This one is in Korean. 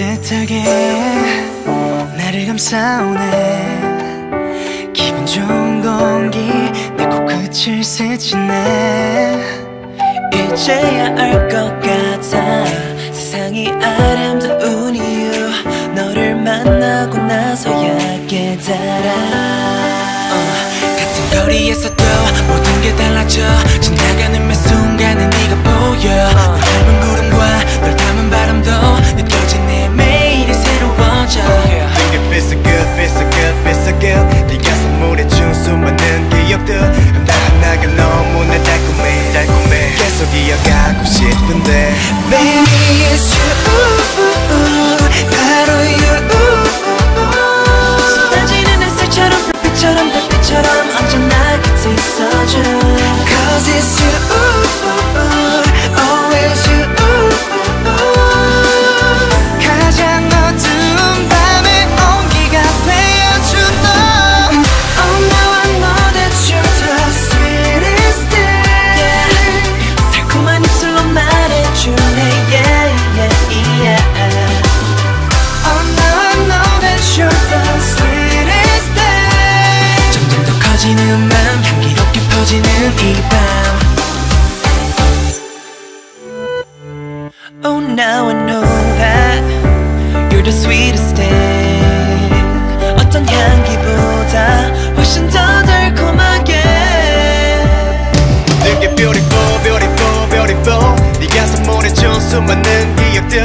따뜻하게 나를 감싸오네. 기분 좋은 공기 내 코끝을 스치네. 이제야 알 것 같아. 세상이 아름다운 이유 너를 만나고 나서야 깨달아. uh, 같은 거리에서도 모든 게 달라져. Oh, now I know that You're the sweetest thing. 어떤 향기보다 훨씬 더 달콤하게. 되게 beautiful, beautiful, beautiful. 네가 선물해준 수많은 기억들.